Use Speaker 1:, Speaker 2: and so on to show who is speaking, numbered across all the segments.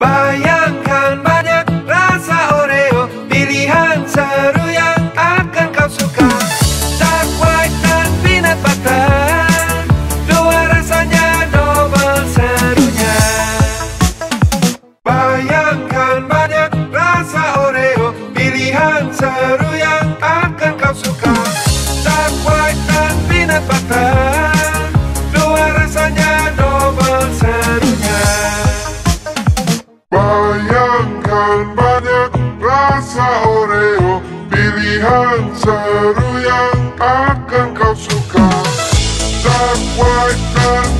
Speaker 1: Bayangkan banyak rasa Oreo Pilihan seru yang akan kau suka. Dark white dan peanut butter Dua rasanya double serunya. Bayangkan banyak rasa Oreo Pilihan seru
Speaker 2: Banyak rasa Oreo Pilihan seru yang akan kau suka. Dark white dan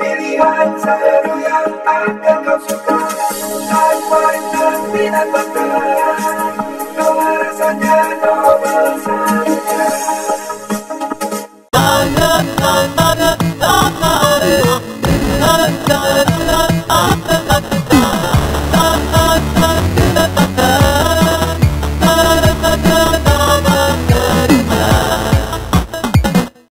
Speaker 1: pilihan selalu yang akan kau suka.